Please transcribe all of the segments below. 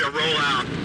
to roll out.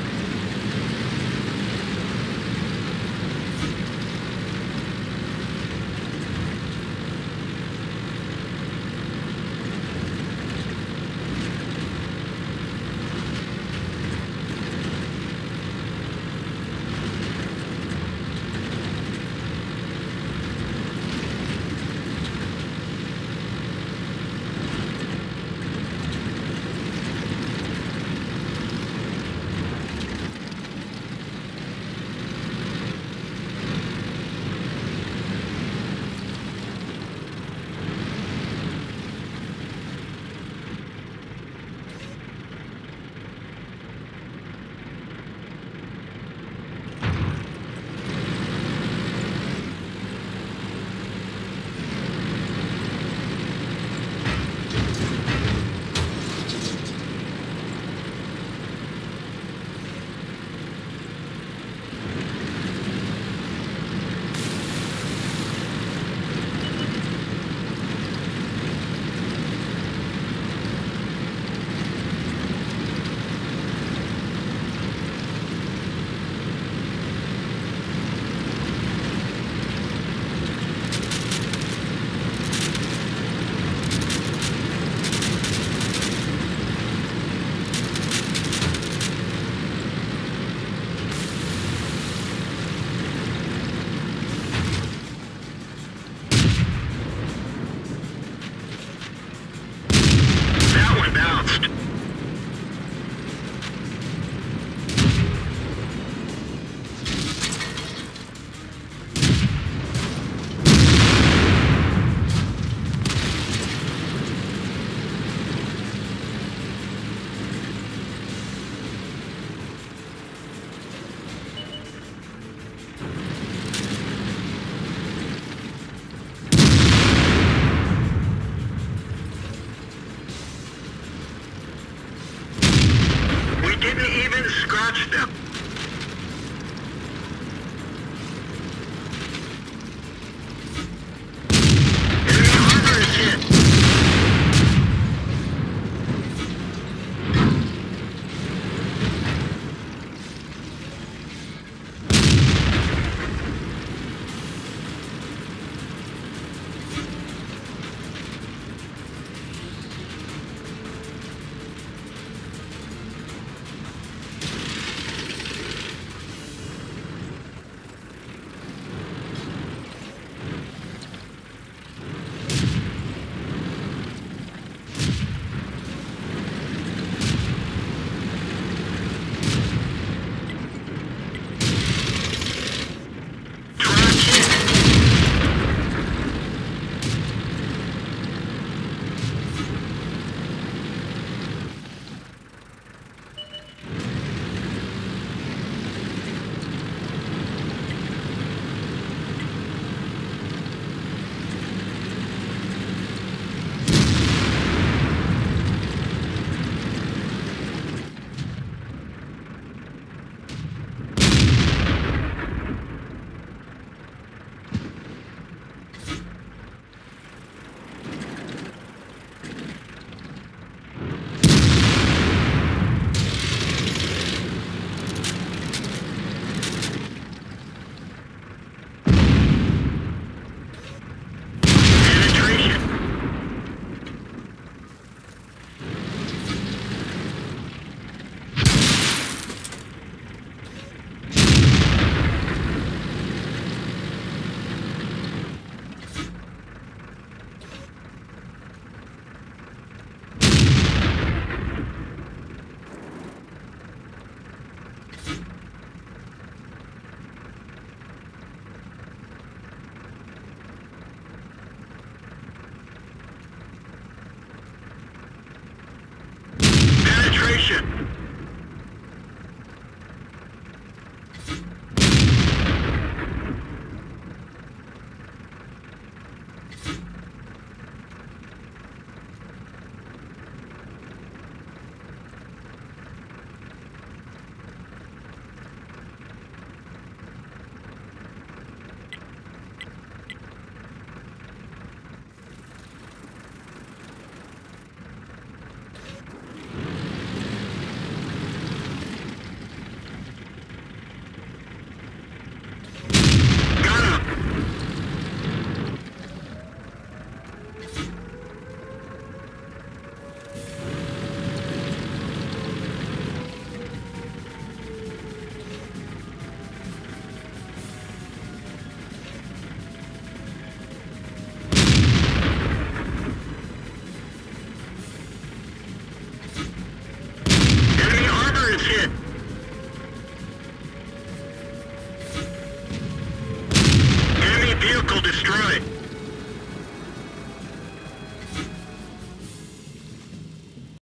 Penetration.